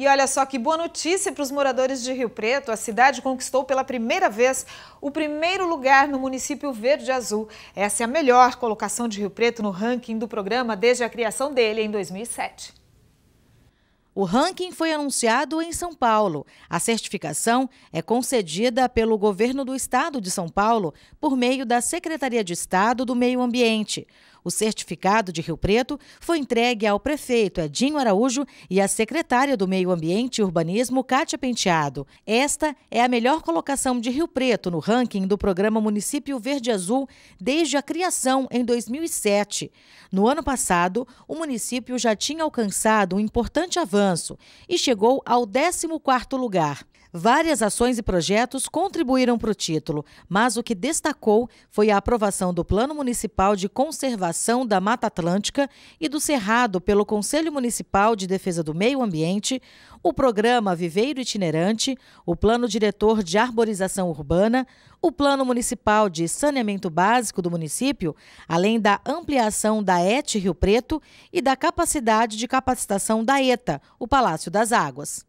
E olha só que boa notícia para os moradores de Rio Preto. A cidade conquistou pela primeira vez o primeiro lugar no município Verde Azul. Essa é a melhor colocação de Rio Preto no ranking do programa desde a criação dele em 2007. O ranking foi anunciado em São Paulo. A certificação é concedida pelo governo do estado de São Paulo por meio da Secretaria de Estado do Meio Ambiente. O certificado de Rio Preto foi entregue ao prefeito Edinho Araújo e à secretária do Meio Ambiente e Urbanismo, Cátia Penteado. Esta é a melhor colocação de Rio Preto no ranking do programa Município Verde Azul desde a criação em 2007. No ano passado, o município já tinha alcançado um importante avanço e chegou ao 14º lugar. Várias ações e projetos contribuíram para o título, mas o que destacou foi a aprovação do Plano Municipal de Conservação da Mata Atlântica e do Cerrado pelo Conselho Municipal de Defesa do Meio Ambiente, o programa Viveiro Itinerante, o Plano Diretor de Arborização Urbana, o Plano Municipal de Saneamento Básico do município, além da ampliação da ET Rio Preto e da capacidade de capacitação da ETA, o Palácio das Águas.